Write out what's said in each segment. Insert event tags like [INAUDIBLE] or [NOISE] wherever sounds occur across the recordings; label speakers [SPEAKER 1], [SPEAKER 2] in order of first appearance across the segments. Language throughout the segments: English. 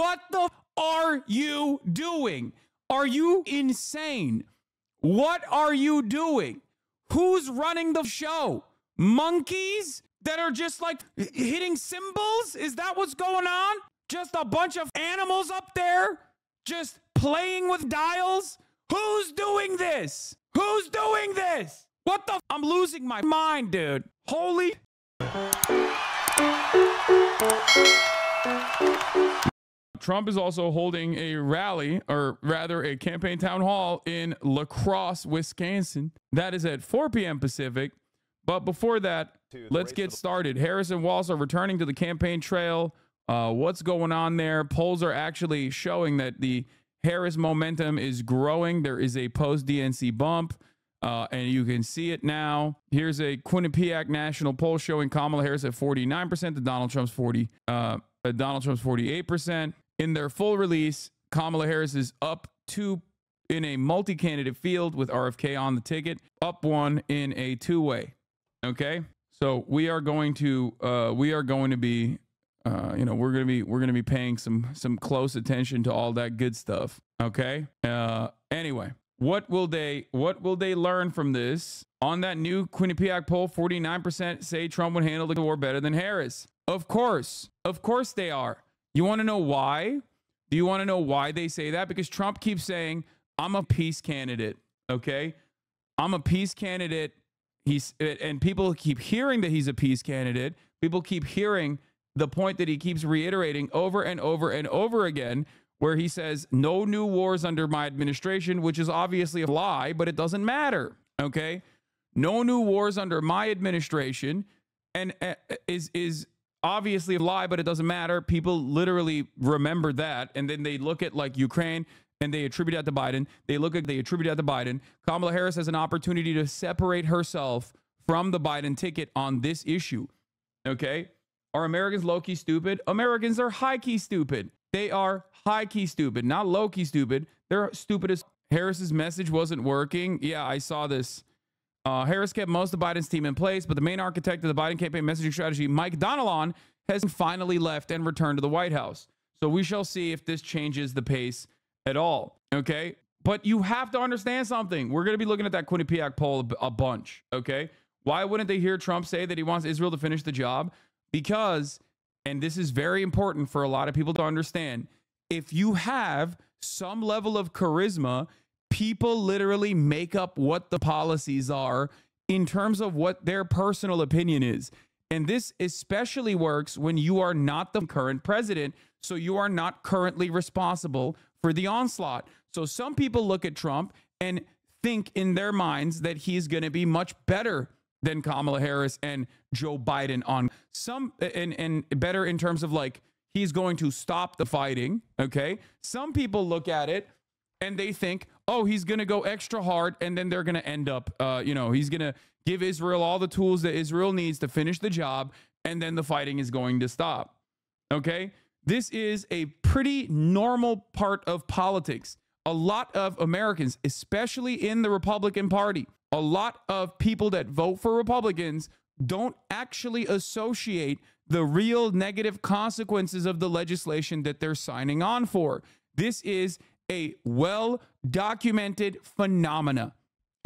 [SPEAKER 1] What the are you doing? Are you insane? What are you doing? Who's running the show? Monkeys that are just like hitting cymbals? Is that what's going on? Just a bunch of animals up there just playing with dials? Who's doing this? Who's doing this? What the? I'm losing my mind, dude. Holy. Trump is also holding a rally, or rather a campaign town hall in La Crosse, Wisconsin. That is at 4 p.m. Pacific. But before that, let's get started. Harris and Walz are returning to the campaign trail. Uh, what's going on there? Polls are actually showing that the Harris momentum is growing. There is a post DNC bump. Uh, and you can see it now. Here's a Quinnipiac national poll showing Kamala Harris at 49% to Donald Trump's 40, uh, uh, Donald Trump's 48%. In their full release, Kamala Harris is up two in a multi-candidate field with RFK on the ticket, up one in a two-way. Okay, so we are going to uh, we are going to be uh, you know we're gonna be we're gonna be paying some some close attention to all that good stuff. Okay. Uh, anyway, what will they what will they learn from this? On that new Quinnipiac poll, 49% say Trump would handle the war better than Harris. Of course, of course they are. You want to know why? Do you want to know why they say that? Because Trump keeps saying, "I'm a peace candidate." Okay, I'm a peace candidate. He's and people keep hearing that he's a peace candidate. People keep hearing the point that he keeps reiterating over and over and over again, where he says, no new wars under my administration, which is obviously a lie, but it doesn't matter. Okay. No new wars under my administration. And uh, is, is obviously a lie, but it doesn't matter. People literally remember that. And then they look at like Ukraine and they attribute that to Biden. They look at, they attribute that to Biden. Kamala Harris has an opportunity to separate herself from the Biden ticket on this issue. Okay. Are Americans low key stupid? Americans are high key stupid. They are high key stupid, not low key stupid. They're stupid as Harris's message wasn't working. Yeah, I saw this. Uh, Harris kept most of Biden's team in place, but the main architect of the Biden campaign messaging strategy, Mike Donilon, has finally left and returned to the White House. So we shall see if this changes the pace at all. Okay. But you have to understand something. We're going to be looking at that Quinnipiac poll a, a bunch. Okay. Why wouldn't they hear Trump say that he wants Israel to finish the job? Because, and this is very important for a lot of people to understand, if you have some level of charisma, people literally make up what the policies are in terms of what their personal opinion is. And this especially works when you are not the current president. So you are not currently responsible for the onslaught. So some people look at Trump and think in their minds that he's going to be much better than Kamala Harris and Joe Biden on some and and better in terms of like he's going to stop the fighting, okay? Some people look at it and they think, "Oh, he's going to go extra hard and then they're going to end up uh, you know, he's going to give Israel all the tools that Israel needs to finish the job and then the fighting is going to stop." Okay? This is a pretty normal part of politics. A lot of Americans, especially in the Republican Party, a lot of people that vote for Republicans don't actually associate the real negative consequences of the legislation that they're signing on for. This is a well documented phenomena.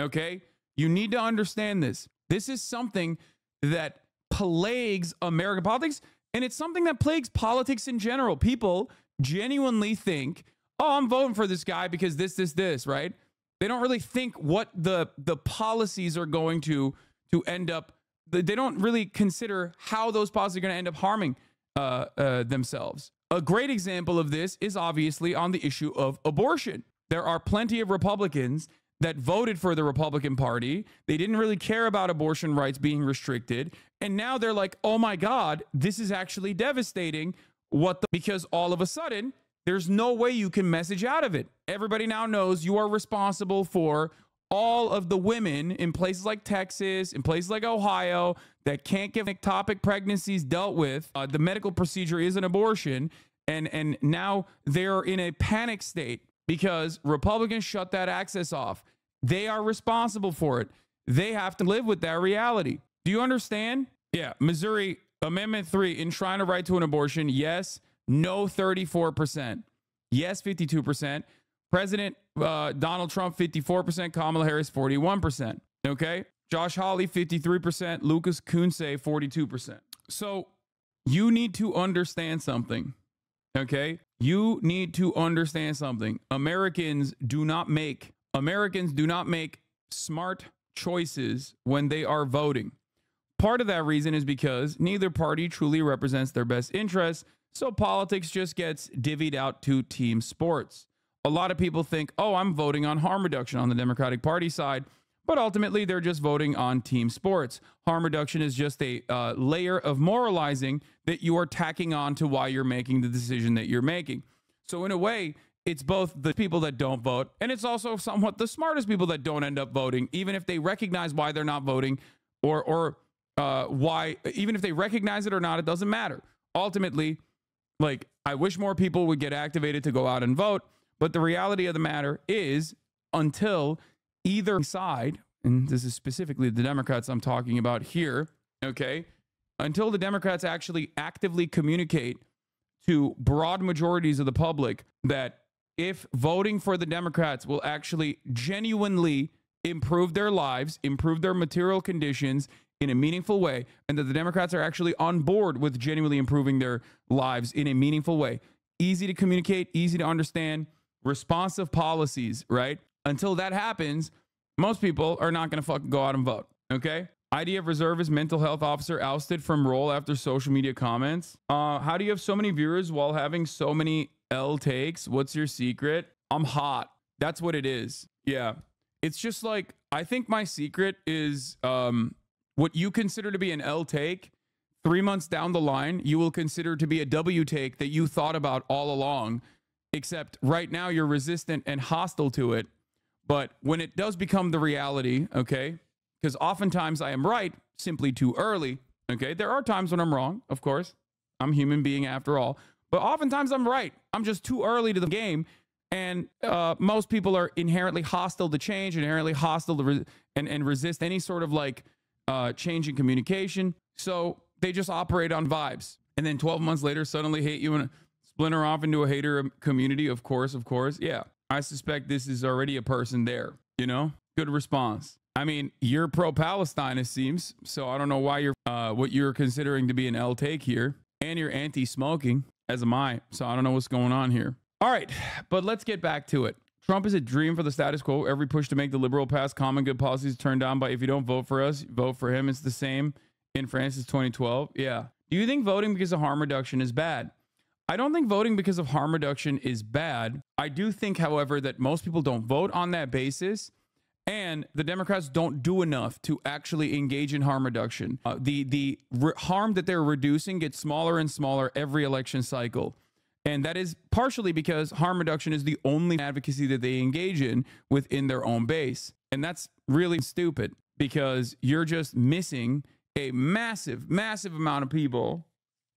[SPEAKER 1] Okay? You need to understand this. This is something that plagues American politics, and it's something that plagues politics in general. People genuinely think, oh, I'm voting for this guy because this, this, this, right? They don't really think what the the policies are going to to end up. They don't really consider how those policies are going to end up harming uh, uh, themselves. A great example of this is obviously on the issue of abortion. There are plenty of Republicans that voted for the Republican Party. They didn't really care about abortion rights being restricted. And now they're like, oh my God, this is actually devastating. What the, because all of a sudden, there's no way you can message out of it. Everybody now knows you are responsible for all of the women in places like Texas, in places like Ohio, that can't get ectopic pregnancies dealt with. Uh, the medical procedure is an abortion. And, and now they're in a panic state because Republicans shut that access off. They are responsible for it. They have to live with that reality. Do you understand? Yeah. Missouri Amendment 3 enshrine a right to an abortion. Yes. no 34%. Yes, 52%. President uh, Donald Trump, 54%. Kamala Harris, 41%. Okay. Josh Hawley, 53%. Lucas Kunce, 42%. So you need to understand something. Okay. You need to understand something. Americans do not make, Americans do not make smart choices when they are voting. Part of that reason is because neither party truly represents their best interests, so politics just gets divvied out to team sports. A lot of people think, oh, I'm voting on harm reduction on the Democratic Party side, but ultimately they're just voting on team sports. Harm reduction is just a uh, layer of moralizing that you are tacking on to why you're making the decision that you're making. So, in a way, it's both the people that don't vote and it's also somewhat the smartest people that don't end up voting, even if they recognize why they're not voting or, or uh, why, even if they recognize it or not, it doesn't matter. Ultimately, like, I wish more people would get activated to go out and vote. But the reality of the matter is, until either side, and this is specifically the Democrats I'm talking about here, okay, until the Democrats actually actively communicate to broad majorities of the public that if voting for the Democrats will actually genuinely improve their lives, improve their material conditions in a meaningful way, and that the Democrats are actually on board with genuinely improving their lives in a meaningful way. Easy to communicate, easy to understand, responsive policies, right? Until that happens, most people are not going to fucking go out and vote. Okay. IDF reservist mental health officer ousted from role after social media comments. Uh, how do you have so many viewers while having so many L takes? What's your secret? I'm hot. That's what it is. Yeah. It's just like I think my secret is um what you consider to be an L take. Three months down the line, you will consider to be a W take that you thought about all along except right now you're resistant and hostile to it. But when it does become the reality, okay, because oftentimes I am right simply too early, okay, there are times when I'm wrong, of course. I'm human being after all. But oftentimes I'm right. I'm just too early to the game. And uh, most people are inherently hostile to change, inherently hostile to and, and resist any sort of like uh, change in communication. So they just operate on vibes. And then 12 months later, suddenly hate you and splinter off into a hater community, of course, of course. Yeah. I suspect this is already a person there, you know? Good response. I mean, you're pro Palestine, it seems. So I don't know why you're, uh, what you're considering to be an L take here. And you're anti smoking, as am I. So I don't know what's going on here. All right. But let's get back to it. Trump is a dream for the status quo. Every push to make the liberal pass common good policies turned down by if you don't vote for us, vote for him. It's the same in France as 2012. Yeah. Do you think voting because of harm reduction is bad? I don't think voting because of harm reduction is bad. I do think, however, that most people don't vote on that basis. And the Democrats don't do enough to actually engage in harm reduction. Uh, the the re- harm that they're reducing gets smaller and smaller every election cycle. And that is partially because harm reduction is the only advocacy that they engage in within their own base. And that's really stupid because you're just missing a massive, massive amount of people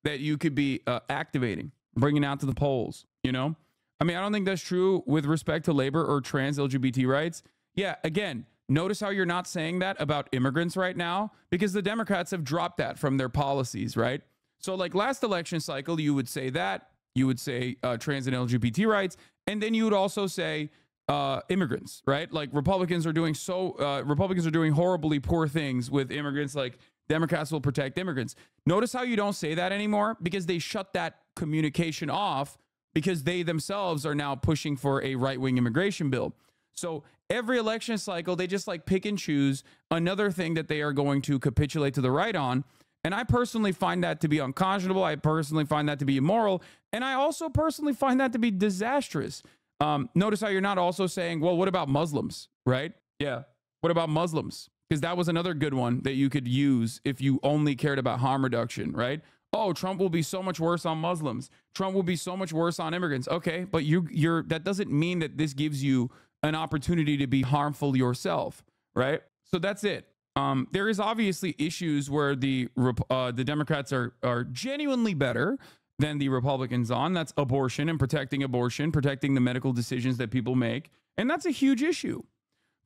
[SPEAKER 1] that you could be uh, activating bringing out to the polls, you know? I mean, I don't think that's true with respect to labor or trans LGBT rights. Yeah, again, notice how you're not saying that about immigrants right now because the Democrats have dropped that from their policies, right? So, like last election cycle, you would say that, you would say uh, trans and LGBT rights, and then you would also say uh, immigrants, right? Like Republicans are doing so, uh, Republicans are doing horribly poor things with immigrants, like Democrats will protect immigrants. Notice how you don't say that anymore because they shut that communication off because they themselves are now pushing for a right wing immigration bill. So every election cycle, they just like pick and choose another thing that they are going to capitulate to the right on. And I personally find that to be unconscionable. I personally find that to be immoral. And I also personally find that to be disastrous. Um, notice how you're not also saying, well, what about Muslims, right? Yeah. What about Muslims? because that was another good one that you could use if you only cared about harm reduction, right? Oh, Trump will be so much worse on Muslims. Trump will be so much worse on immigrants. Okay, but you you're that doesn't mean that this gives you an opportunity to be harmful yourself, right? So that's it. Um, there is obviously issues where the uh, the Democrats are are genuinely better than the Republicans on. That's abortion and protecting abortion, protecting the medical decisions that people make, and that's a huge issue.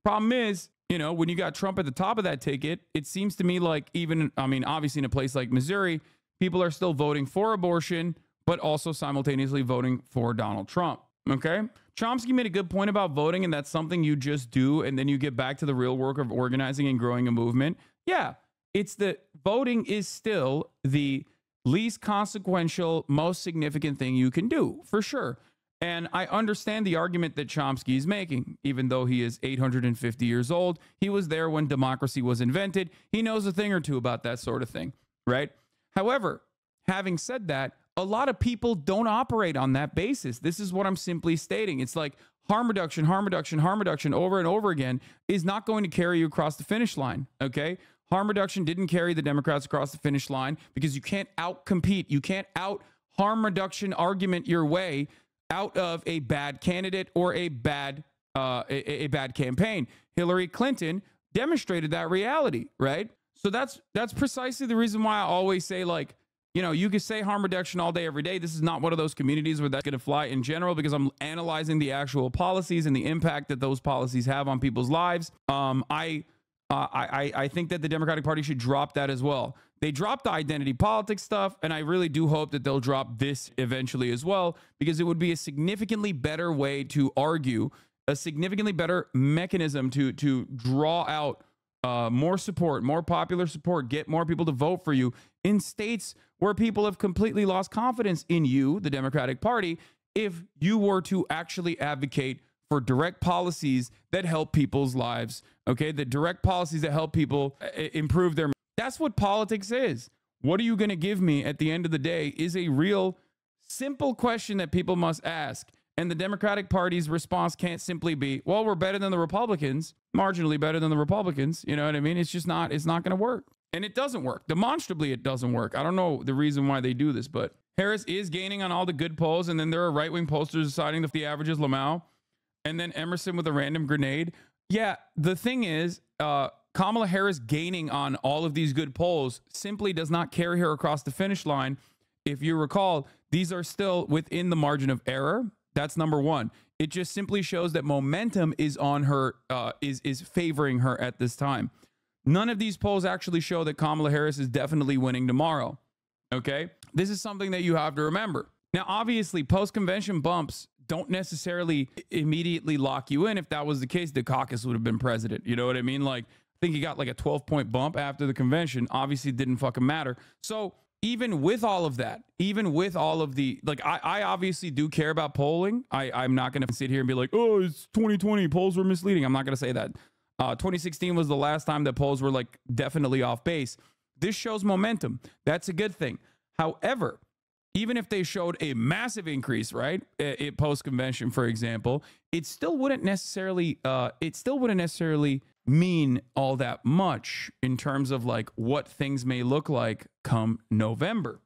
[SPEAKER 1] Problem is, you know, when you got Trump at the top of that ticket, it seems to me like even, I mean, obviously in a place like Missouri, people are still voting for abortion, but also simultaneously voting for Donald Trump. Okay. Chomsky made a good point about voting, and that's something you just do, and then you get back to the real work of organizing and growing a movement. Yeah, it's the voting is still the least consequential, most significant thing you can do, for sure. And I understand the argument that Chomsky is making, even though he is 850 years old. He was there when democracy was invented. He knows a thing or two about that sort of thing, right? However, having said that, a lot of people don't operate on that basis. This is what I'm simply stating. It's like harm reduction, harm reduction, harm reduction over and over again is not going to carry you across the finish line, okay? Harm reduction didn't carry the Democrats across the finish line because you can't out compete. You can't out harm reduction argument your way out of a bad candidate or a bad uh, a, a bad campaign. Hillary Clinton demonstrated that reality, right? So that's that's precisely the reason why I always say like, you know, you can say harm reduction all day every day. This is not one of those communities where that's going to fly in general because I'm analyzing the actual policies and the impact that those policies have on people's lives. Um, I uh, I, I think that the Democratic Party should drop that as well. They dropped the identity politics stuff, and I really do hope that they'll drop this eventually as well, because it would be a significantly better way to argue, a significantly better mechanism to to draw out uh, more support, more popular support, get more people to vote for you in states where people have completely lost confidence in you, the Democratic Party, if you were to actually advocate for direct policies that help people's lives, okay? The direct policies that help people uh, improve their That's what politics is. What are you going to give me at the end of the day is a real simple question that people must ask. And the Democratic Party's response can't simply be, well, we're better than the Republicans, marginally better than the Republicans. You know what I mean? It's just not, it's not going to work. And it doesn't work. Demonstrably, it doesn't work. I don't know the reason why they do this, but Harris is gaining on all the good polls. And then there are right wing pollsters deciding that the average is Lamau and then Emerson with a random grenade. Yeah, the thing is, uh, Kamala Harris gaining on all of these good polls simply does not carry her across the finish line. If you recall, these are still within the margin of error. That's number one. It just simply shows that momentum is on her, uh, is is favoring her at this time. None of these polls actually show that Kamala Harris is definitely winning tomorrow. Okay, this is something that you have to remember. Now, obviously, post convention bumps don't necessarily immediately lock you in. If that was the case, Dukakis would have been president. You know what I mean? Like, I think he got like a 12 point bump after the convention. Obviously, didn't fucking matter. So, even with all of that, even with all of the like, I, I obviously do care about polling. I, I'm not going to sit here and be like, oh, it's 2020, polls were misleading. I'm not going to say that. Uh, 2016 was the last time that polls were like definitely off base. This shows momentum. That's a good thing. However, even if they showed a massive increase, right, at, post convention, for example, it still wouldn't necessarily, uh, it still wouldn't necessarily mean all that much in terms of like what things may look like come November.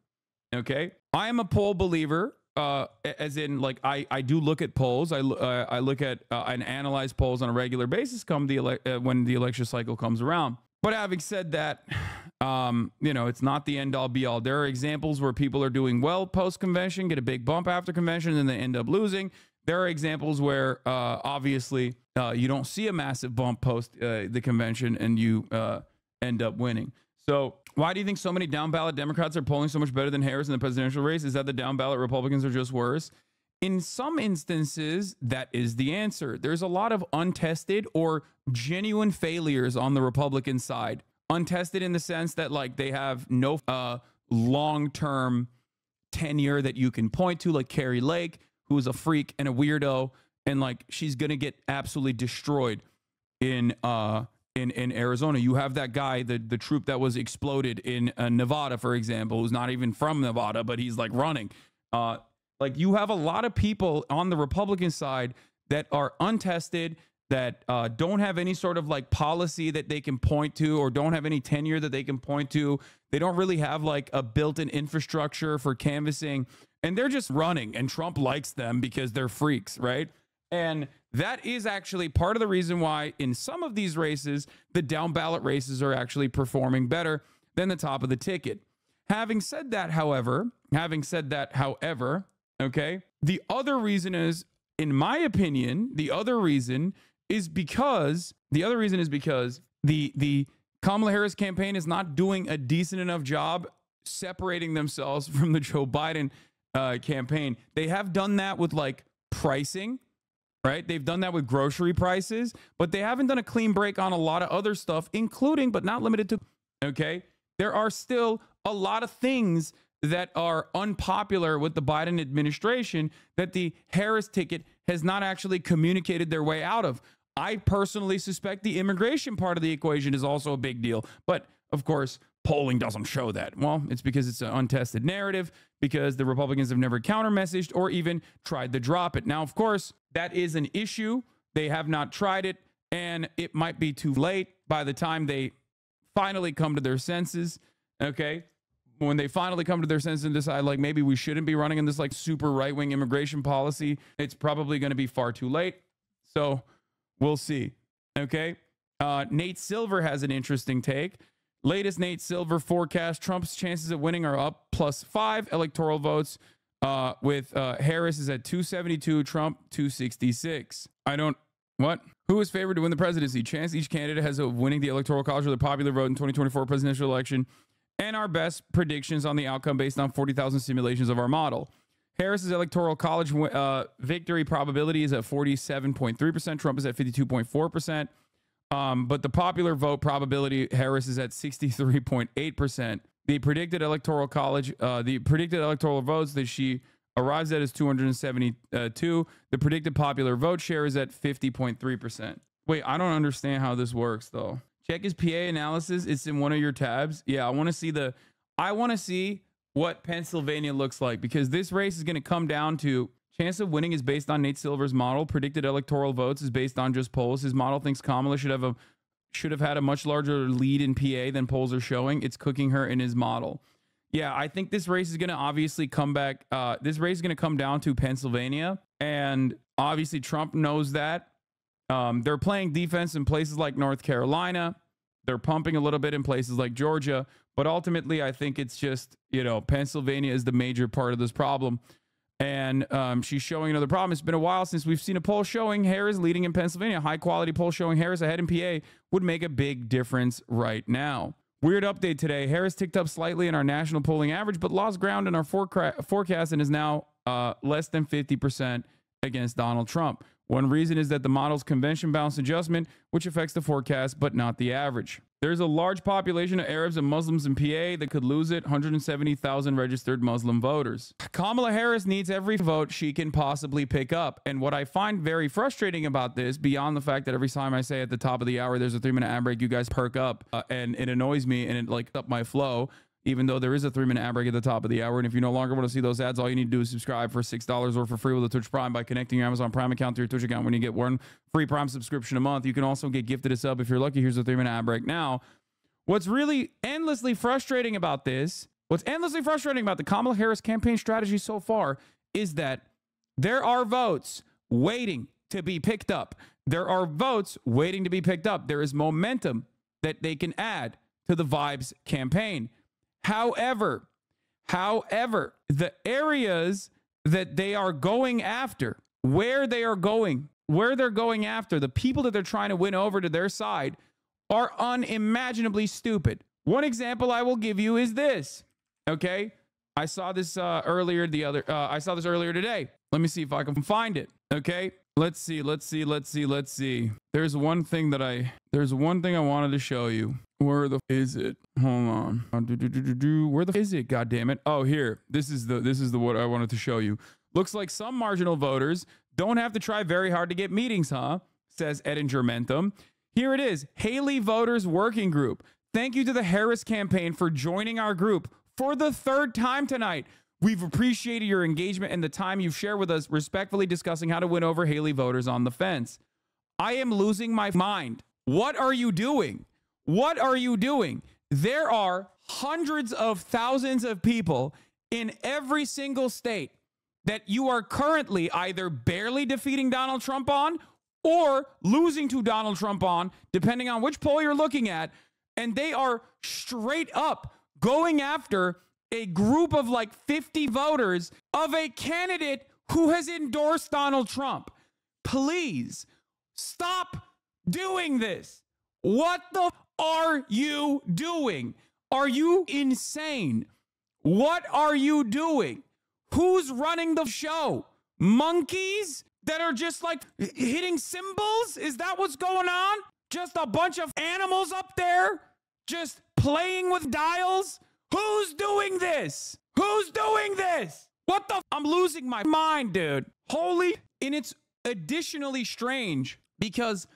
[SPEAKER 1] Okay, I am a poll believer. Uh, as in, like I, I do look at polls. I, uh, I look at uh, and analyze polls on a regular basis. Come the ele- uh, when the election cycle comes around. But having said that, um, you know, it's not the end all be all. There are examples where people are doing well post convention, get a big bump after convention, and they end up losing. There are examples where uh, obviously uh, you don't see a massive bump post uh, the convention and you uh, end up winning. So, why do you think so many down ballot Democrats are polling so much better than Harris in the presidential race? Is that the down ballot Republicans are just worse? In some instances, that is the answer. There's a lot of untested or genuine failures on the Republican side untested in the sense that like they have no uh, long-term tenure that you can point to like Kari Lake who's a freak and a weirdo and like she's to get absolutely destroyed in uh in in Arizona. You have that guy the the troop that was exploded in uh, Nevada for example who's not even from Nevada but he's like running. Uh like you have a lot of people on the Republican side that are untested that uh, don't have any sort of like policy that they can point to or don't have any tenure that they can point to. They don't really have like a built in infrastructure for canvassing and they're just running and Trump likes them because they're freaks, right? And that is actually part of the reason why in some of these races, the down ballot races are actually performing better than the top of the ticket. Having said that, however, having said that, however, okay, the other reason is, in my opinion, the other reason is because the other reason is because the the Kamala Harris campaign is not doing a decent enough job separating themselves [LAUGHS] from the Joe Biden uh, campaign. They have done that with like pricing, right? They've done that with grocery prices, but they haven't done a clean break on a lot of other stuff, including but not limited to. Okay, there are still a lot of things that are unpopular with the Biden administration that the Harris ticket has not actually communicated their way out of. I personally suspect the immigration part of the equation is also a big deal. But of course, polling doesn't show that. Well, it's because it's an untested narrative, because the Republicans have never counter messaged or even tried to drop it. Now, of course, that is an issue. They have not tried it, and it might be too late by the time they finally come to their senses. Okay. When they finally come to their senses and decide, like, maybe we shouldn't be running in this like super right wing immigration policy, it's probably going to be far too late. So we'll see. Okay. Uh, Nate Silver has an interesting take. Latest Nate Silver forecast Trump's chances of winning are up plus five electoral votes, uh, with uh, Harris is at 272, Trump 266. I don't, what? Who is favored to win the presidency? Chance each candidate has of winning the electoral college or the popular vote in 2024 presidential election, and our best predictions on the outcome based on 40,000 simulations of our model. Harris's electoral college uh, victory probability is at 47.3%. Trump is at 52.4%. Um, but the popular vote probability, Harris is at 63.8%. The predicted electoral college, uh, the predicted electoral votes that she arrives at is 272. The predicted popular vote share is at 50.3%. Wait, I don't understand how this works though. Check his PA analysis. It's in one of your tabs. Yeah, I want to see the, I want to see what Pennsylvania looks like because this race is going to come down to chance of winning is based on Nate Silver's model. Predicted electoral votes is based on just polls. His model thinks Kamala should have a should have had a much larger lead in PA than polls are showing. It's cooking her in his model. Yeah, I think this race is going to obviously come back. Uh, this race is going to come down to Pennsylvania, and obviously Trump knows that. Um, they're playing defense in places like North Carolina. They're pumping a little bit in places like Georgia, but ultimately, I think it's just you know Pennsylvania is the major part of this problem. And um, she's showing another problem. It's been a while since we've seen a poll showing Harris leading in Pennsylvania. High quality poll showing Harris ahead in PA would make a big difference right now. Weird update today. Harris ticked up slightly in our national polling average, but lost ground in our forecast and is now uh, less than 50% against Donald Trump. One reason is that the model's convention bounce adjustment, which affects the forecast but not the average. There's a large population of Arabs and Muslims in PA that could lose it 170,000 registered Muslim voters. Kamala Harris needs every vote she can possibly pick up. And what I find very frustrating about this, beyond the fact that every time I say at the top of the hour there's a three minute ad break, you guys perk up uh, and it annoys me and it like up my flow even though there is a three minute ad break at the top of the hour. And if you no longer want to see those ads, all you need to do is subscribe for $6 or for free with a Twitch Prime by connecting your Amazon Prime account to your Twitch account when you get one free Prime subscription a month. You can also get gifted a sub if you're lucky. Here's a three minute ad break now. What's really endlessly frustrating about this, what's endlessly frustrating about the Kamala Harris campaign strategy so far is that there are votes waiting to be picked up. There are votes waiting to be picked up. There is momentum that they can add to the Vibes campaign. However, however, the areas that they are going after, where they are going, where they're going after, the people that they're trying to win over to their side are unimaginably stupid. One example I will give you is this. Okay? I saw this uh, earlier the other uh, I saw this earlier today. Let me see if I can find it. Okay? Let's see, let's see, let's see, let's see. There's one thing that I there's one thing I wanted to show you. Where the is it? Hold on. Uh, Where the is it? God damn it. Oh, here. This is the this is the what I wanted to show you. Looks like some marginal voters don't have to try very hard to get meetings, huh? Says Edinger Mentham. Here it is. Haley Voters Working Group. Thank you to the Harris campaign for joining our group for the third time tonight. We've appreciated your engagement and the time you've shared with us, respectfully discussing how to win over Haley voters on the fence. I am losing my mind. What are you doing? What are you doing? There are hundreds of thousands of people in every single state that you are currently either barely defeating Donald Trump on or losing to Donald Trump on, depending on which poll you're looking at. And they are straight up going after a group of like 50 voters of a candidate who has endorsed Donald Trump. Please stop doing this. What the are you doing? Are you insane? What are you doing? Who's running the show? Monkeys that are just like hitting cymbals? Is that what's going on? Just a bunch of animals up there just playing with dials? Who's doing this? Who's doing this? What the? I'm losing my mind, dude. Holy. And it's additionally strange because,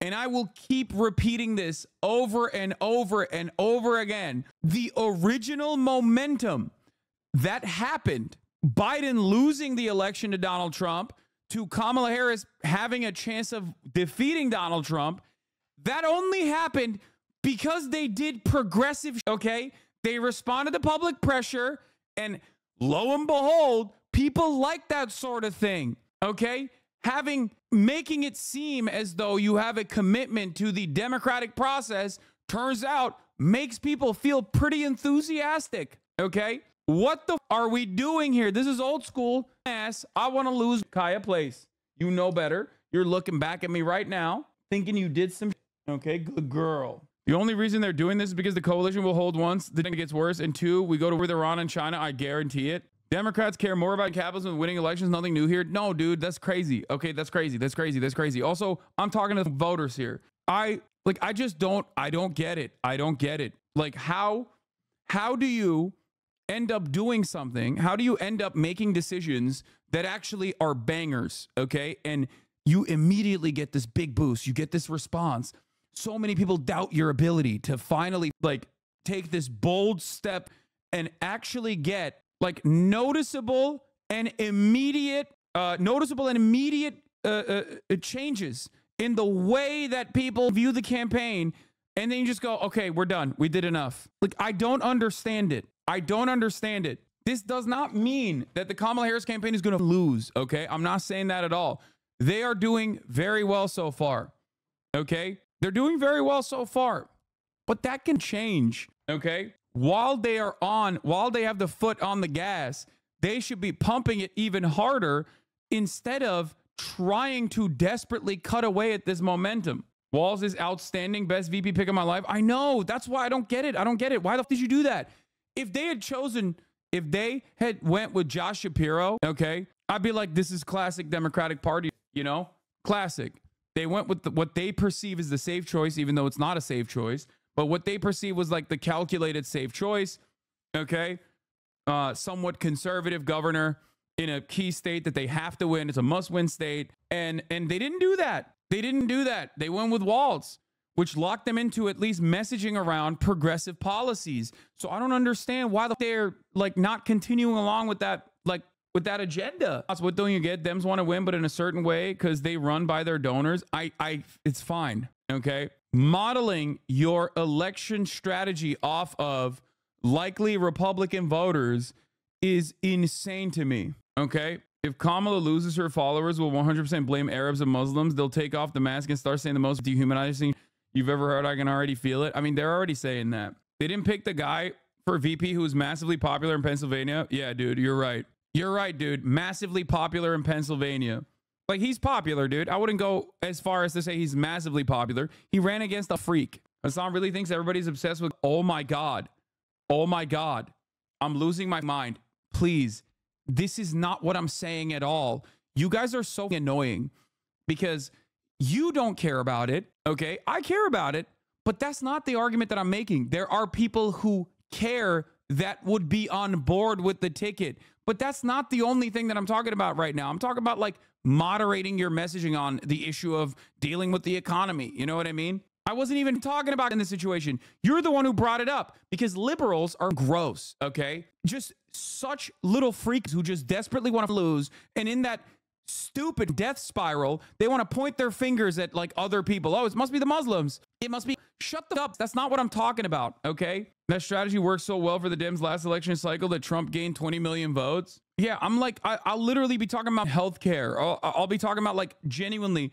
[SPEAKER 1] and I will keep repeating this over and over and over again the original momentum that happened, Biden losing the election to Donald Trump, to Kamala Harris having a chance of defeating Donald Trump, that only happened because they did progressive, okay? They responded to public pressure, and lo and behold, people like that sort of thing, okay? Having making it seem as though you have a commitment to the democratic process turns out makes people feel pretty enthusiastic, okay? What the are we doing here? This is old school ass. I want to lose Kaya Place. You know better. You're looking back at me right now, thinking you did some. Okay, good girl. The only reason they're doing this is because the coalition will hold once, then it gets worse, and two, we go to with Iran and China. I guarantee it. Democrats care more about capitalism and winning elections. Nothing new here. No, dude, that's crazy. Okay, that's crazy. That's crazy. That's crazy. Also, I'm talking to voters here. I like. I just don't. I don't get it. I don't get it. Like how? How do you? end up doing something? How do you end up making decisions that actually are bangers? Okay. And you immediately get this big boost, you get this response. So many people doubt your ability to finally like take this bold step and actually get like noticeable and immediate, uh, noticeable and immediate uh, uh, changes in the way that people view the campaign. And then you just go, okay, we're done. We did enough. Like, I don't understand it. I don't understand it. This does not mean that the Kamala Harris campaign is going to lose. Okay. I'm not saying that at all. They are doing very well so far. Okay. They're doing very well so far, but that can change. Okay. While they are on, while they have the foot on the gas, they should be pumping it even harder instead of trying to desperately cut away at this momentum. Walz is outstanding, best VP pick of my life. I know. That's why I don't get it. I don't get it. Why the f did you do that? if they had chosen, if they had went with Josh Shapiro, okay, I'd be like, this is classic Democratic Party, you know, classic. They went with the, what they perceive as the safe choice, even though it's not a safe choice. But what they perceive was like the calculated safe choice, okay, uh, somewhat conservative governor in a key state that they have to win. It's a must-win state, and and they didn't do that. They didn't do that. They went with Walz which locked them into at least messaging around progressive policies. So I don't understand why they're like not continuing along with that, with that agenda. That's what don't you get? Dems want to win, but in a certain way because they run by their donors. I, I, it's fine. Okay, modeling your election strategy off of likely Republican voters is insane to me. Okay. If Kamala loses her followers, will 100% blame Arabs and Muslims. They'll take off the mask and start saying the most dehumanizing you've ever heard. I can already feel it. I mean, they're already saying that. They didn't pick the guy for VP who was massively popular in Pennsylvania. Yeah, dude, you're right. You're right, dude. Massively popular in Pennsylvania. Like he's popular, dude. I wouldn't go as far as to say he's massively popular. He ran against a freak. Hasan really thinks everybody's obsessed with, oh my God. Oh my God. I'm losing my mind. Please. This is not what I'm saying at all. You guys are so annoying because you don't care about it. Okay. I care about it, but that's not the argument that I'm making. There are people who care that would be on board with the ticket. But that's not the only thing that I'm talking about right now. I'm talking about like moderating your messaging on the issue of dealing with the economy. You know what I mean? I wasn't even talking about in this situation. You're the one who brought it up because liberals are gross, okay? Just such little freaks who just desperately want to lose. And in that stupid death spiral. They want to point their fingers at like other people. Oh, it must be the Muslims. It must be. Shut the up. That's not what I'm talking about. Okay. That strategy worked so well for the Dems last election cycle that Trump gained 20 million votes. Yeah, I'm like, I, will literally be talking about healthcare. I'll, I'll be talking about like genuinely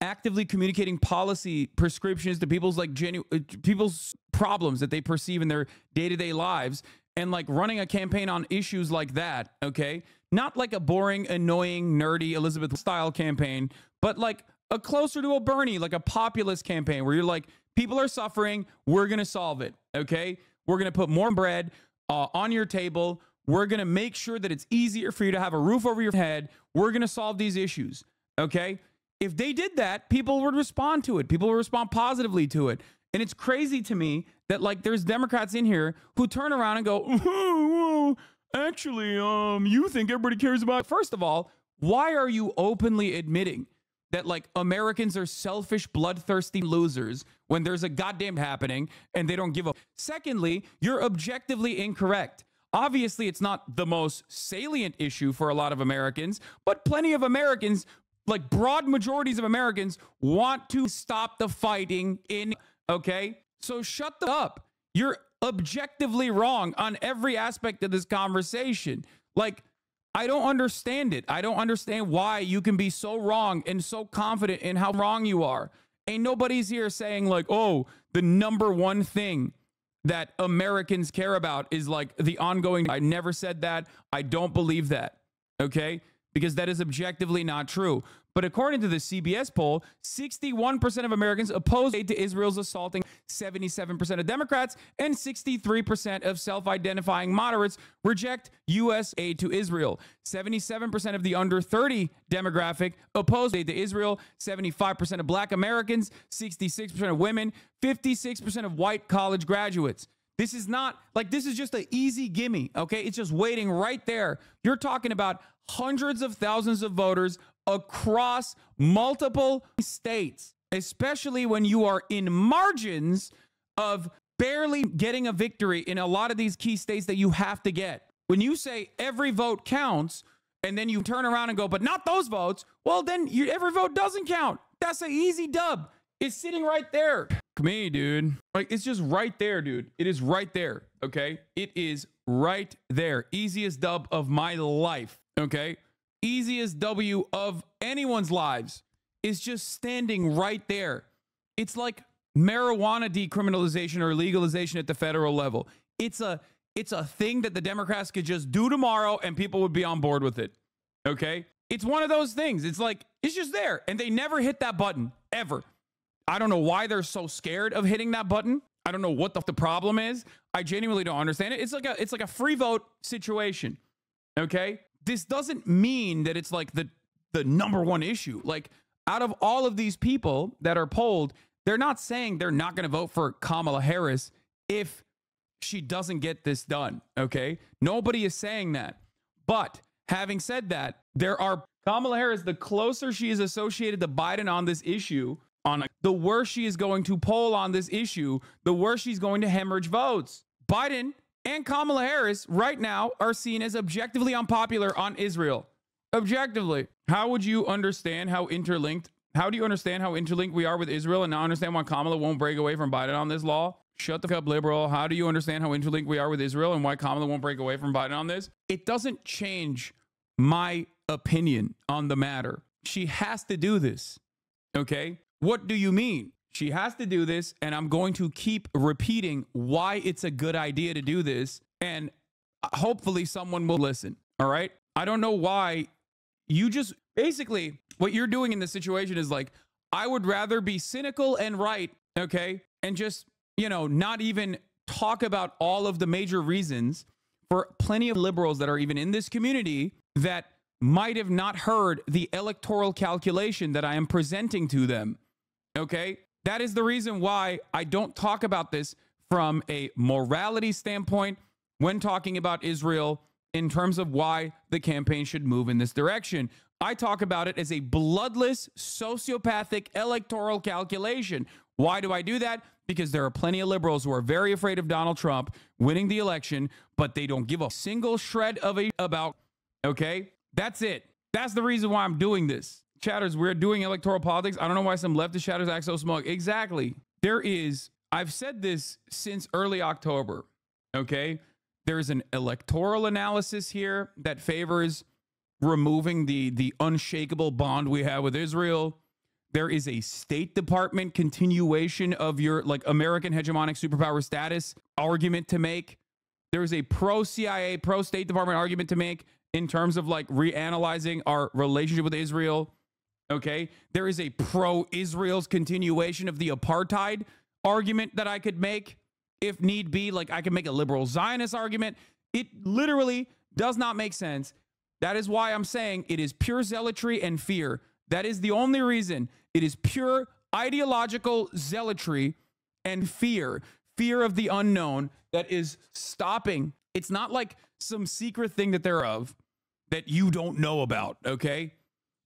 [SPEAKER 1] actively communicating policy prescriptions to people's like genuine uh, people's problems that they perceive in their day-to-day lives and like running a campaign on issues like that okay not like a boring, annoying, nerdy Elizabeth style campaign, but like a closer to a Bernie, like a populist campaign where you're like, people are suffering, we're going to solve it. Okay. We're going to put more bread uh, on your table. We're going to make sure that it's easier for you to have a roof over your head. We're going to solve these issues. Okay. If they did that, people would respond to it. People would respond positively to it. And it's crazy to me that like there's Democrats in here who turn around and go, [LAUGHS] oh, actually, um, you think everybody cares about. First of all, why are you openly admitting that like Americans are selfish, bloodthirsty losers when there's a goddamn happening and they don't give up? Secondly, you're objectively incorrect. Obviously, it's not the most salient issue for a lot of Americans, but plenty of Americans, like broad majorities of Americans, want to stop the fighting in, okay? So shut the up. You're objectively wrong on every aspect of this conversation. Like, I don't understand it. I don't understand why you can be so wrong and so confident in how wrong you are. Ain't nobody's here saying, like, oh, the number one thing that Americans care about is like the ongoing. I never said that. I don't believe that. Okay. Because that is objectively not true. But according to the CBS poll, 61% of Americans oppose aid to Israel's assaulting 77% of Democrats and 63% of self identifying moderates reject U.S. aid to Israel. 77% of the under 30 demographic oppose aid to Israel, 75% of black Americans, 66% of women, 56% of white college graduates. This is not like this is just an easy gimme, okay? It's just waiting right there. You're talking about hundreds of thousands of voters across multiple states, especially when you are in margins of barely getting a victory in a lot of these key states that you have to get. When you say every vote counts, and then you turn around and go, but not those votes, well, then you, every vote doesn't count. That's an easy dub. It's sitting right there. Come here, dude. Like, it's just right there, dude. It is right there. Okay. It is right there. Easiest dub of my life. Okay easiest W of anyone's lives is just standing right there. It's like marijuana decriminalization or legalization at the federal level. It's a it's a thing that the Democrats could just do tomorrow and people would be on board with it. Okay? It's one of those things. It's like it's just there and they never hit that button ever. I don't know why they're so scared of hitting that button. I don't know what the, the problem is. I genuinely don't understand it. It's like a it's like a free vote situation. Okay? This doesn't mean that it's like the the number one issue. Like out of all of these people that are polled, they're not saying they're not going to vote for Kamala Harris if she doesn't get this done, okay? Nobody is saying that. But having said that, there are Kamala Harris, the closer she is associated to Biden on this issue, on the worse she is going to poll on this issue, the worse she's going to hemorrhage votes. Biden and Kamala Harris right now are seen as objectively unpopular on Israel. Objectively. How would you understand how interlinked? How do you understand how interlinked we are with Israel and not understand why Kamala won't break away from Biden on this law? Shut the fuck up, liberal. How do you understand how interlinked we are with Israel and why Kamala won't break away from Biden on this? It doesn't change my opinion on the matter. She has to do this. Okay? What do you mean? She has to do this, and I'm going to keep repeating why it's a good idea to do this, and uh, hopefully someone will listen. All right. I don't know why you just basically what you're doing in this situation is like, I would rather be cynical and right, okay, and just, you know, not even talk about all of the major reasons for plenty of liberals that are even in this community that might have not heard the electoral calculation that I am presenting to them. Okay. That is the reason why I don't talk about this from a morality standpoint when talking about Israel in terms of why the campaign should move in this direction. I talk about it as a bloodless, sociopathic electoral calculation. Why do I do that? Because there are plenty of liberals who are very afraid of Donald Trump winning the election, but they don't give a single shred of a about. Okay, that's it. That's the reason why I'm doing this chatters, we're doing electoral politics. I don't know why some leftist chatters act so smug. Exactly. There is, I've said this since early October. Okay. There's an electoral analysis here that favors removing the the unshakable bond we have with Israel. There is a State Department continuation of your like American hegemonic superpower status argument to make. There is a pro CIA, pro State Department argument to make in terms of like reanalyzing our relationship with Israel. Okay. There is a pro Israel's continuation of the apartheid argument that I could make if need be. Like I can make a liberal Zionist argument. It literally does not make sense. That is why I'm saying it is pure zealotry and fear. That is the only reason. It is pure ideological zealotry and fear, fear of the unknown that is stopping. It's not like some secret thing that they're of that you don't know about, okay?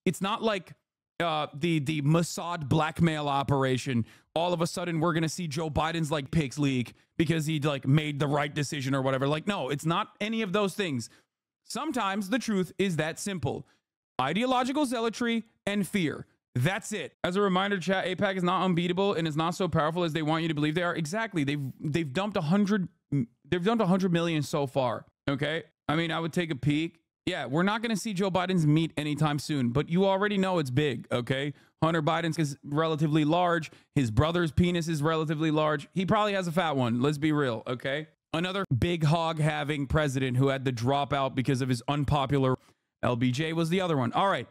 [SPEAKER 1] It's not like uh, the the Mossad blackmail operation. All of a sudden, we're gonna see Joe Biden's like pics leak because he like made the right decision or whatever. Like, no, it's not any of those things. Sometimes the truth is that simple: ideological zealotry and fear. That's it. As a reminder, chat, AIPAC is not unbeatable and is not so powerful as they want you to believe they are. Exactly. They've they've dumped a hundred they've dumped a hundred million so far. Okay. I mean, I would take a peek. Yeah, we're not going to see Joe Biden's meat anytime soon, but you already know it's big, okay? Hunter Biden's is relatively large. His brother's penis is relatively large. He probably has a fat one. Let's be real, okay? Another big hog having president who had to drop out because of his unpopular LBJ was the other one. All right.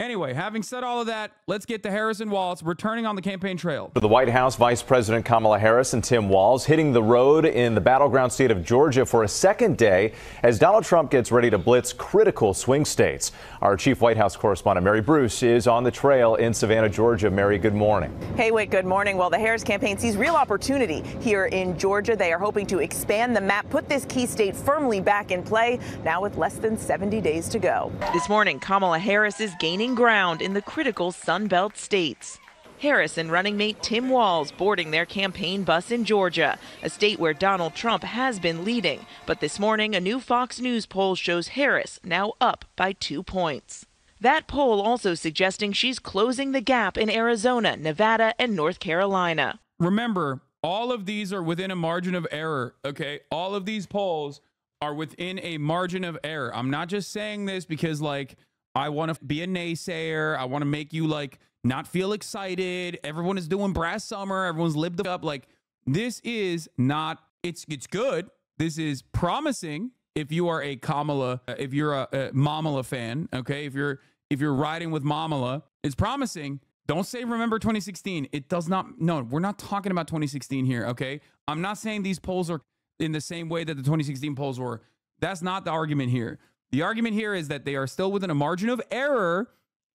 [SPEAKER 1] Anyway, having said all of that, let's get to Harrison Walz returning on the campaign trail.
[SPEAKER 2] The White House Vice President Kamala Harris and Tim Walz hitting the road in the battleground state of Georgia for a second day as Donald Trump gets ready to blitz critical swing states. Our chief White House correspondent Mary Bruce is on the trail in Savannah, Georgia. Mary, good morning.
[SPEAKER 3] Hey, Whit, good morning. Well, the Harris campaign sees real opportunity here in Georgia. They are hoping to expand the map, put this key state firmly back in play, now with less than 70 days to go. This morning, Kamala Harris is gaining ground in the critical Sunbelt states. Harris and running mate Tim Walz boarding their campaign bus in Georgia, a state where Donald Trump has been leading. But this morning, a new Fox News poll shows Harris now up by two points. That poll also suggesting she's closing the gap in Arizona, Nevada, and North Carolina.
[SPEAKER 1] Remember, all of these are within a margin of error, okay? All of these polls are within a margin of error. I'm not just saying this because, like, I want to be a naysayer. I want to make you like not feel excited. Everyone is doing brass summer. Everyone's lived up. Like this is not. It's it's good. This is promising. If you are a Kamala, uh, if you're a, a Mamala fan, okay. If you're if you're riding with Mamala, it's promising. Don't say remember 2016. It does not. No, we're not talking about 2016 here. Okay. I'm not saying these polls are in the same way that the 2016 polls were. That's not the argument here. The argument here is that they are still within a margin of error,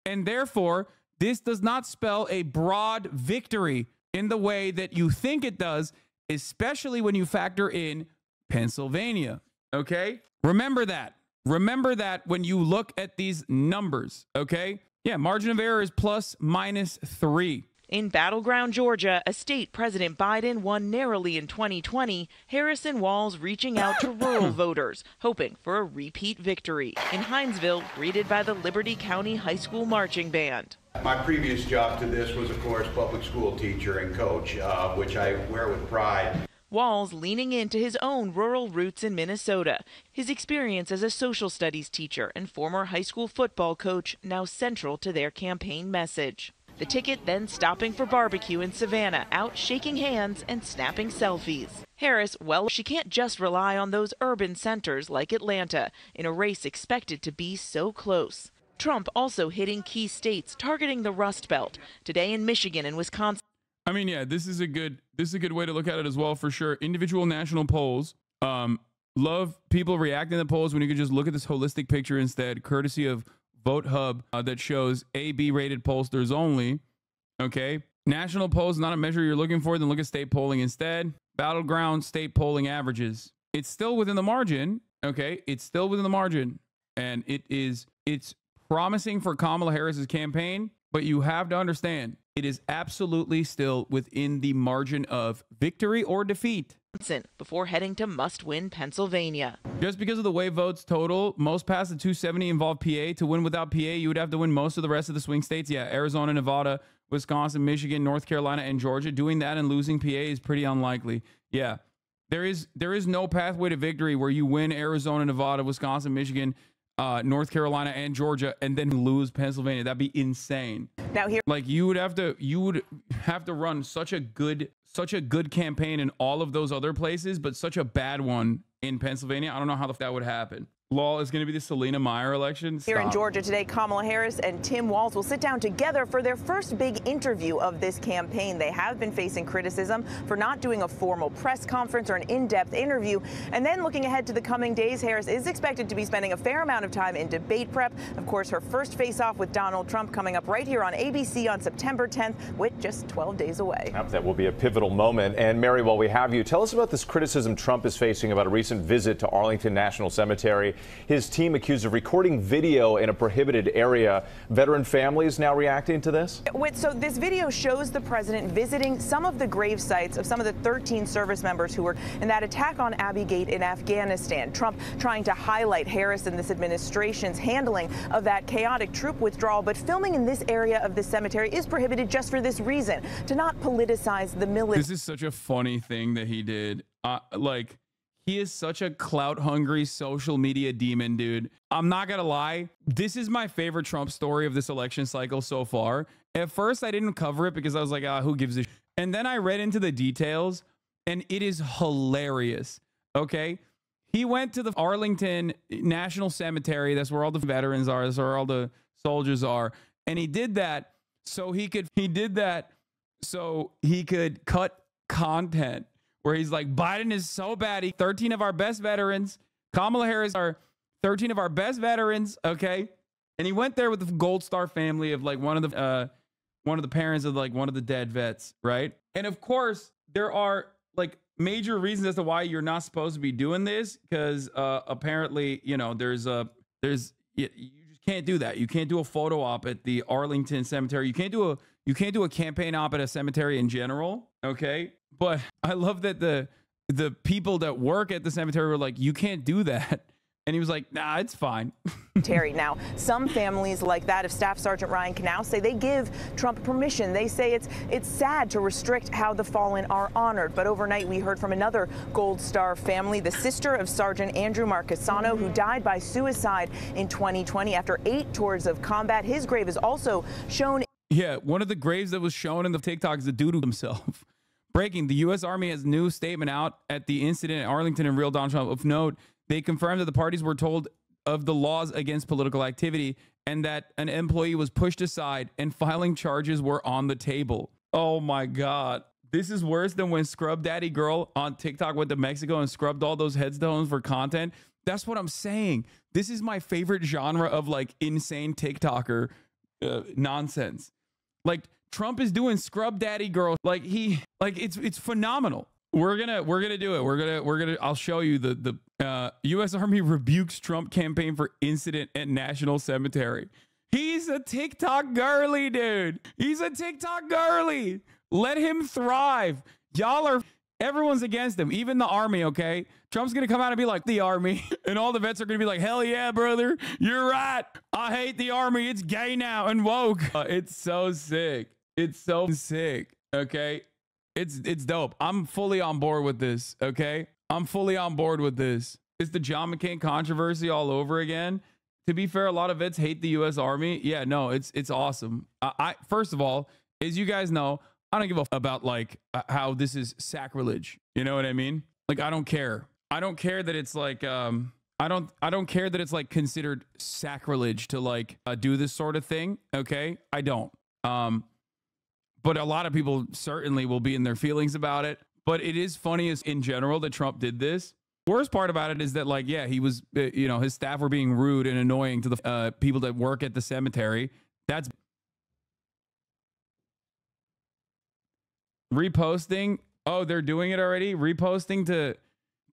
[SPEAKER 1] and therefore, this does not spell a broad victory in the way that you think it does, especially when you factor in Pennsylvania. Okay? Remember that. Remember that when you look at these numbers. Okay? Yeah, margin of error is plus minus three.
[SPEAKER 3] In battleground Georgia, a state President Biden won narrowly in 2020, Harrison Walz reaching out to rural [COUGHS] voters, hoping for a repeat victory. In Hinesville, greeted by the Liberty County High School Marching Band.
[SPEAKER 4] My previous job to this was, of course, public school teacher and coach, uh, which I wear with pride.
[SPEAKER 3] Walz leaning into his own rural roots in Minnesota. His experience as a social studies teacher and former high school football coach now central to their campaign message. The ticket then stopping for barbecue in Savannah, out shaking hands and snapping selfies. Harris, well, she can't just rely on those urban centers like Atlanta in a race expected to be so close. Trump also hitting key states targeting the Rust Belt today in Michigan and Wisconsin.
[SPEAKER 1] I mean, yeah, this is a good this is a good way to look at it as well for sure. Individual national polls. Um, love people reacting to the polls when you can just look at this holistic picture instead, courtesy of Vote Hub uh, that shows A, B rated pollsters only. Okay. National polls not a measure you're looking for, then look at state polling instead. Battleground state polling averages. It's still within the margin. Okay. It's still within the margin. And it is, it's promising for Kamala Harris's campaign, but you have to understand it is absolutely still within the margin of victory or defeat
[SPEAKER 3] before heading to must-win Pennsylvania.
[SPEAKER 1] Just because of the way votes total, most past the 270 involve PA. To win without PA, you would have to win most of the rest of the swing states. Yeah, Arizona, Nevada, Wisconsin, Michigan, North Carolina, and Georgia. Doing that and losing PA is pretty unlikely. Yeah. There is there is no pathway to victory where you win Arizona, Nevada, Wisconsin, Michigan, uh, North Carolina, and Georgia, and then lose Pennsylvania. That'd be insane.
[SPEAKER 3] Now here,
[SPEAKER 1] like you would have to you would have to run such a good such a good campaign in all of those other places, but such a bad one in Pennsylvania. I don't know how that would happen. Law is going to be the Selina Meyer election.
[SPEAKER 5] Here in Georgia today, Kamala Harris and Tim Walz will sit down together for their first big interview of this campaign. They have been facing criticism for not doing a formal press conference or an in-depth interview. And then looking ahead to the coming days, Harris is expected to be spending a fair amount of time in debate prep. Of course, her first face-off with Donald Trump coming up right here on ABC on September 10th, with just 12 days away.
[SPEAKER 2] That will be a pivotal moment. And Mary, while we have you, tell us about this criticism Trump is facing about a recent visit to Arlington National Cemetery. His team accused of recording video in a prohibited area. Veteran families now reacting to this?
[SPEAKER 5] So this video shows the president visiting some of the grave sites of some of the 13 service members who were in that attack on Abbey Gate in Afghanistan. Trump trying to highlight Harris and this administration's handling of that chaotic troop withdrawal. But filming in this area of the cemetery is prohibited just for this reason, to not politicize the military.
[SPEAKER 1] This is such a funny thing that he did. Uh, like, he is such a clout hungry social media demon, dude. I'm not gonna lie. This is my favorite Trump story of this election cycle so far. At first, I didn't cover it because I was like, ah, who gives a sh-? And then I read into the details and it is hilarious. Okay. He went to the Arlington National Cemetery. That's where all the veterans are. That's where all the soldiers are. And he did that so he could, he did that so he could cut content where he's like, Biden is so bad. He 13 of our best veterans. Kamala Harris are 13 of our best veterans. Okay. And he went there with the Gold Star family of like one of the uh one of the parents of like one of the dead vets, right? And of course, there are like major reasons as to why you're not supposed to be doing this because uh apparently, you know, there's a there's you, you just can't do that. You can't do a photo op at the Arlington Cemetery. You can't do a you can't do a campaign op at a cemetery in general, okay? But [LAUGHS] I love that the the people that work at the cemetery were like, "You can't do that." And he was like, nah, it's fine. [LAUGHS]
[SPEAKER 5] Terry, now, some families like that of Staff Sergeant Ryan Knauss say they give Trump permission. They say it's it's sad to restrict how the fallen are honored. But overnight, we heard from another Gold Star family, the sister of Sergeant Andrew Marckesano, who died by suicide in 2020 after eight tours of combat. His grave is also shown.
[SPEAKER 1] Yeah, one of the graves that was shown in the TikTok is the dude himself. Breaking, the U.S. Army has new statement out at the incident at Arlington and real Donald Trump. Of note, they confirmed that the parties were told of the laws against political activity and that an employee was pushed aside and filing charges were on the table. Oh my God. This is worse than when Scrub Daddy Girl on TikTok went to Mexico and scrubbed all those headstones for content. That's what I'm saying. This is my favorite genre of like insane TikToker uh, nonsense. Like Trump is doing scrub daddy girl. Like he like it's it's phenomenal. We're gonna we're gonna do it. We're gonna we're gonna I'll show you the the uh, U.S. Army [LAUGHS] rebukes Trump campaign for incident at National Cemetery. He's a TikTok girly, dude. He's a TikTok girly. Let him thrive. Y'all are everyone's against him, even the army, okay? Trump's gonna come out and be like, the army. [LAUGHS] And all the vets are gonna be like, hell yeah, brother. You're right. I hate the army. It's gay now and woke. Uh, it's so sick. It's so sick. Okay. It's it's dope. I'm fully on board with this. Okay. I'm fully on board with this. It's the John McCain controversy all over again. To be fair, a lot of vets hate the U.S. Army. Yeah, no, it's it's awesome. I, I first of all, as you guys know, I don't give a f- about like how this is sacrilege. You know what I mean? Like I don't care. I don't care that it's like um I don't I don't care that it's like considered sacrilege to like uh, do this sort of thing. Okay, I don't. Um, but a lot of people certainly will be in their feelings about it. But it is funny as in general that Trump did this. Worst part about it is that, like, yeah, he was, uh, you know, his staff were being rude and annoying to the uh, people that work at the cemetery. That's reposting. Oh, they're doing it already. Reposting to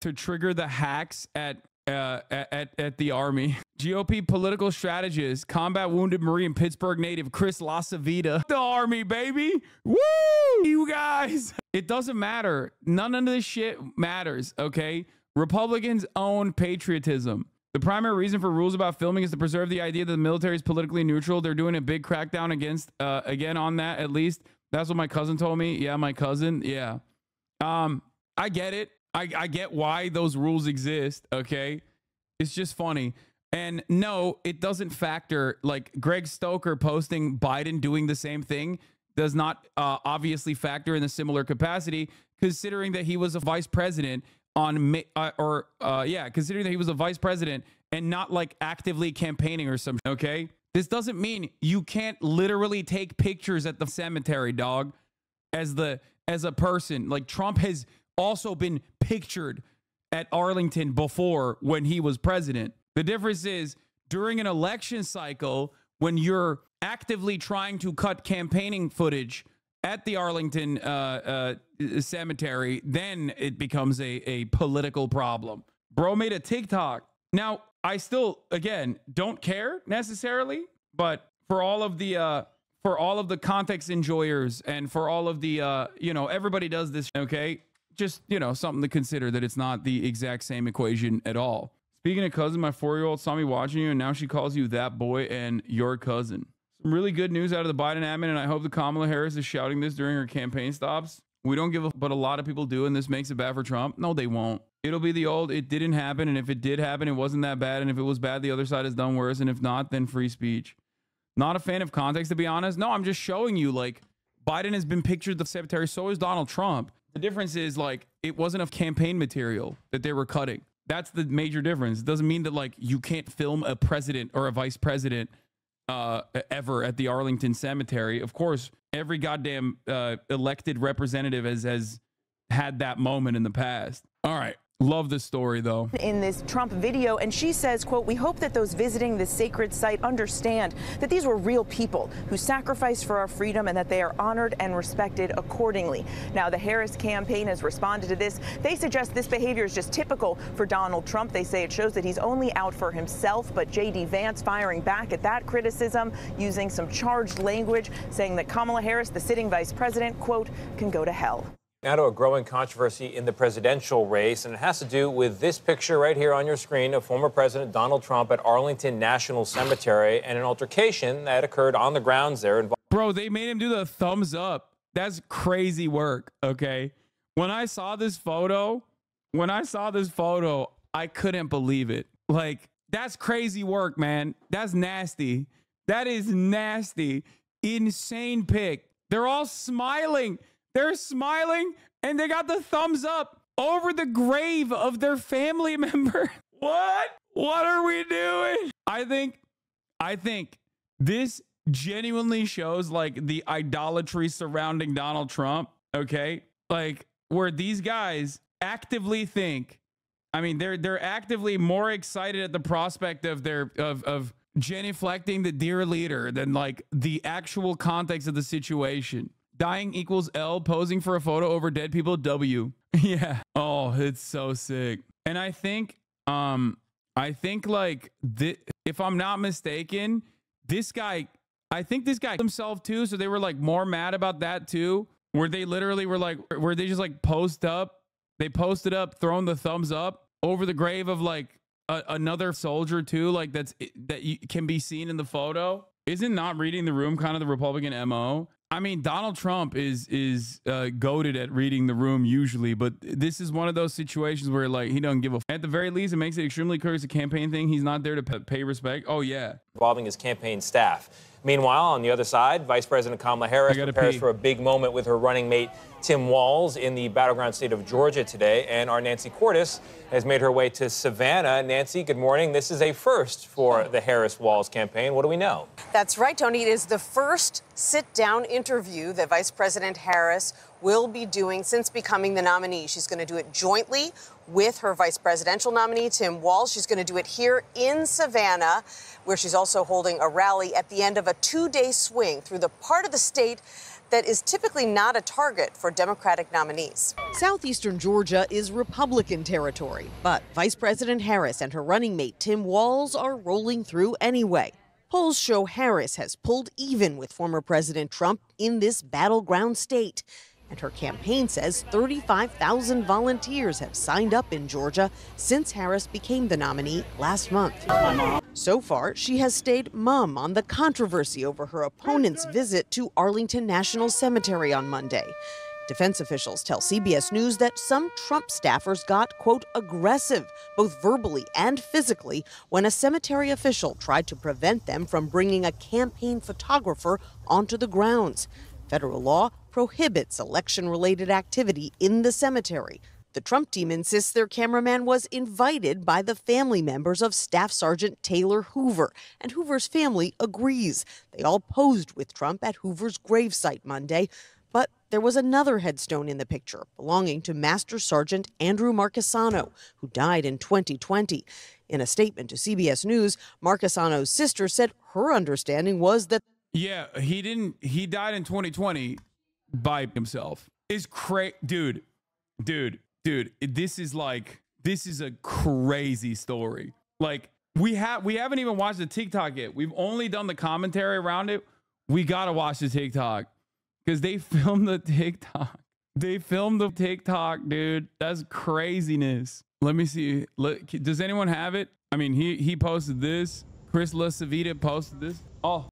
[SPEAKER 1] to trigger the hacks at uh, at, at the Army. [LAUGHS] GOP political strategist, combat wounded Marine, Pittsburgh native Chris LaCivita. The Army, baby. Woo! You guys. It doesn't matter. None of this shit matters, okay? Republicans own patriotism. The primary reason for rules about filming is to preserve the idea that the military is politically neutral. They're doing a big crackdown against, uh, again, on that at least. That's what my cousin told me. Yeah, my cousin. Yeah. Um, I get it. I, I get why those rules exist. Okay. It's just funny. And no, it doesn't factor like Greg Stoker posting Biden doing the same thing does not uh, obviously factor in a similar capacity, considering that he was a vice president on uh, or uh, yeah, considering that he was a vice president and not like actively campaigning or something, okay? This doesn't mean you can't literally take pictures at the cemetery, dog, as the as a person. Like Trump has also been pictured at Arlington before when he was president. The difference is during an election cycle when you're actively trying to cut campaigning footage at the Arlington uh, uh, cemetery, then it becomes a, a political problem. Bro made a TikTok. Now, I still, again, don't care necessarily, but for all of the uh, for all of the context enjoyers and for all of the uh, you know, everybody does this, okay? Just you know, something to consider that it's not the exact same equation at all. Speaking of cousin, my four-year-old saw me watching you, and now she calls you that boy and your cousin. Some really good news out of the Biden admin, and I hope that Kamala Harris is shouting this during her campaign stops. We don't give a, but a lot of people do, and this makes it bad for Trump. No, they won't. It'll be the old, it didn't happen, and if it did happen, it wasn't that bad, and if it was bad, the other side has done worse, and if not, then free speech. Not a fan of context, to be honest. No, I'm just showing you, like, Biden has been pictured the secretary, so is Donald Trump. The difference is, like, it wasn't of campaign material that they were cutting. That's the major difference. It doesn't mean that, like, you can't film a president or a vice president uh, ever at the Arlington Cemetery. Of course, every goddamn uh, elected representative has has had that moment in the past. All right. Love this story though.
[SPEAKER 5] In this Trump video, and she says, quote, we hope that those visiting this sacred site understand that these were real people who sacrificed for our freedom and that they are honored and respected accordingly. Now, the Harris campaign has responded to this. They suggest this behavior is just typical for Donald Trump. They say it shows that he's only out for himself, but J.D. Vance firing back at that criticism using some charged language, saying that Kamala Harris, the sitting vice president, quote, can go to hell.
[SPEAKER 6] Now to a growing controversy in the presidential race, and it has to do with this picture right here on your screen of former President Donald Trump at Arlington National Cemetery and an altercation that occurred on the grounds there.
[SPEAKER 1] Bro, they made him do the thumbs up. That's crazy work, okay? When I saw this photo, when I saw this photo, I couldn't believe it. Like, that's crazy work, man. That's nasty. That is nasty. Insane pic. They're all smiling. They're smiling and they got the thumbs up over the grave of their family [LAUGHS] member. what? What are we doing? I think I think this genuinely shows like the idolatry surrounding Donald Trump, okay? Like where these guys actively think I mean, they're they're actively more excited at the prospect of their of of genuflecting the dear leader than like the actual context of the situation. Dying equals L. Posing for a photo over dead people W. [LAUGHS] yeah. Oh, it's so sick. And I think, um, I think like th- if I'm not mistaken, this guy, I think this guy himself too. So they were like more mad about that too. Where they literally were like, where they just like post up, they posted up, throwing the thumbs up over the grave of like a- another soldier too. Like that's that you can be seen in the photo. Isn't not reading the room kind of the Republican MO? I mean, Donald Trump is is uh, goaded at reading the room usually, but this is one of those situations where like he doesn't give a. F- at the very least, it makes it extremely clear it's a campaign thing. He's not there to pay respect. Oh yeah,
[SPEAKER 6] involving his campaign staff. Meanwhile, on the other side, Vice President Kamala Harris prepares pee. for a big moment with her running mate Tim Walz in the battleground state of Georgia today. And our Nancy Cordes has made her way to Savannah. Nancy, good morning. This is a first for the Harris Walz campaign. What do we know?
[SPEAKER 7] That's right, Tony. It is the first sit down interview that Vice President Harris will be doing since becoming the nominee. She's going to do it jointly with her vice presidential nominee, Tim Walz. She's going to do it here in Savannah, where she's also holding a rally at the end of a two day swing through the part of the state that is typically not a target for Democratic nominees.
[SPEAKER 8] Southeastern Georgia is Republican territory, but Vice President Harris and her running mate Tim Walz are rolling through anyway. Polls show Harris has pulled even with former President Trump in this battleground state. And her campaign says 35,000 volunteers have signed up in Georgia since Harris became the nominee last month. So far, she has stayed mum on the controversy over her opponent's visit to Arlington National Cemetery on Monday. Defense officials tell CBS News that some Trump staffers got, quote, aggressive, both verbally and physically, when a cemetery official tried to prevent them from bringing a campaign photographer onto the grounds. Federal law prohibits election related activity in the cemetery. The Trump team insists their cameraman was invited by the family members of Staff Sergeant Taylor Hoover, and Hoover's family agrees. They all posed with Trump at Hoover's gravesite Monday. But there was another headstone in the picture belonging to Master Sergeant Andrew Marckesano, who died in 2020. In a statement to CBS News, Marckesano's sister said her understanding was that.
[SPEAKER 1] Yeah, he didn't. He died in 2020 by himself. Is crazy, dude, dude dude, this is like this is a crazy story. Like we have we haven't even watched the TikTok yet. We've only done the commentary around it. We gotta watch the TikTok because they [LAUGHS] filmed the TikTok. They filmed the TikTok, dude. That's craziness. Let me see. Let, does anyone have it? I mean, he he posted this. Chris LaCivita posted this. Oh,